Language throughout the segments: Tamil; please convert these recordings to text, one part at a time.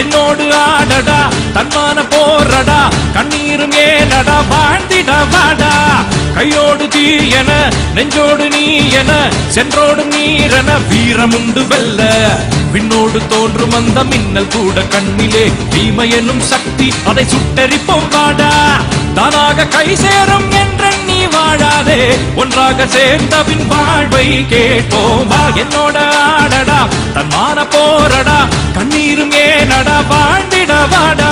என்னோடு ஆடடா தன்மான போறடா கண்ணீரும் ஏனடா வாழ்ந்திட வாடா. கையோடு தீ என நெஞ்சோடு நீ என சென்றோடு நீரென வீரமுண்டு வெல்ல. விண்ணோடு தோன்றும் அந்த மின்னல் கூட கண்ணிலே தீமை என்னும் சக்தி அதை சுட்டரிப்போம் வாடா. தானாக கை சேரும் என்ற ஒன்றாக சேர்ந்தவின் வாழ்வை கேட்போமா என்னோட ஆடடா தன்மான போரடா கண்ணீரும் ஏனடா வாழ்ந்திடவாடா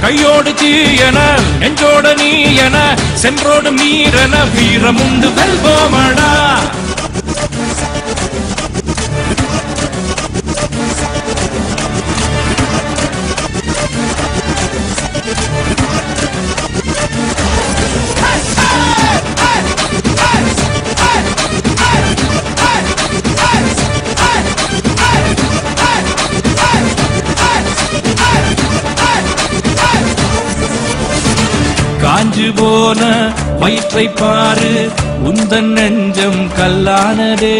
கையோடு தீ என நெஞ்சோட நீ என சென்றோடு நீரென வீரமுண்டு வெல்வோமடா. காஞ்சு போன வயிற்றை பாரு உந்தன் நெஞ்சம் கல்லானதே.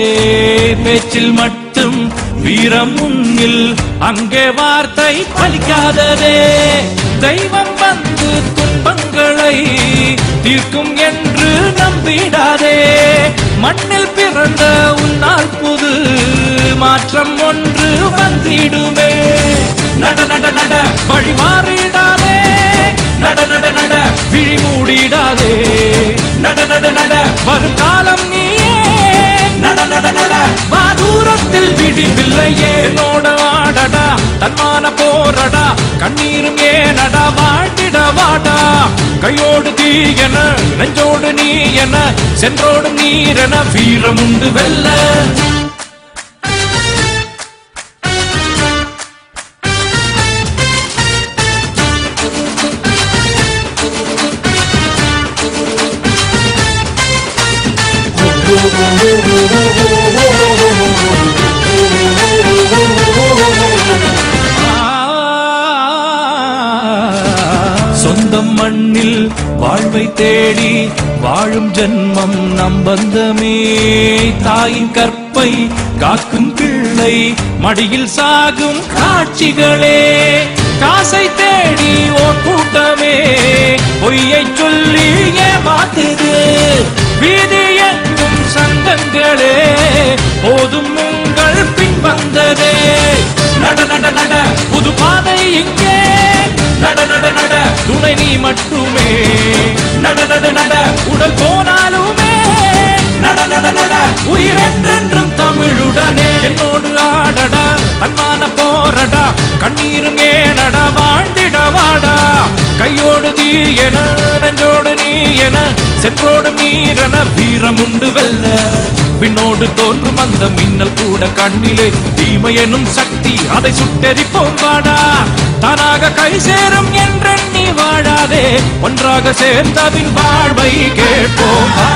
பேச்சில் மட்டும் வீரம் முன்னில் அங்கே வார்த்தை பலிக்காததே. தெய்வம் வந்து துன்பங்களை தீர்க்கும் என்று நம்பிடாதே. மண்ணில் பிறந்த உன்னால் புது மாற்றம் ஒன்று வந்திடுமே. நட நட நட வழிமாறிட மூடிடாதே. நட நட நட. வரும் காலம் நீயே. நட நட நட. வா தூரத்தில் விடிவில்லையே என்னோட ஆடடா. தன்மான போரடா கண்ணீரும் ஏனடா. வாழ்ந்திட வாடா. கையோடு தீ என நெஞ்சோடு நீ என சென்றோடு நீரென வீரமுண்டு வெல்ல. சொந்தம் மண்ணில் வாழ்வை தேடி வாழும் ஜென்மம் நம் பந்தமே. தாயின் கற்பை காக்கும் பிள்ளை மடியில் சாகும் காட்சிகளே. காசை தேடி ஓர் கூட்டமே. பொய்யை சொல்லி ஏமாத்துது இங்கே. நட நட நட. துணை நீ மட்டுமே. நட நட நட. உடல் போனாலுமே. நட நட நட. உயிரென்றென்றும் தமிழுடனே. என்னோடு ஆடடா. அன்பான போரடா. கண்ணீரும் ஏனடா வாழ்ந்திட வாடா. கையோடு தீ என நெஞ்சோடு நீ என சென்றோடு நீரென வீரமுண்டு வெல்ல பின்னோடு தோன்றும் அந்த மின்னல் கூட கண்ணிலே தீமை எனும் சக்தி அதை சுட்டெரிப்போம் வாடா தானாக கை சேரும் என்ற நீ வாழாதே ஒன்றாக சேர்ந்ததின் வாழ்வை கேட்போம் வா.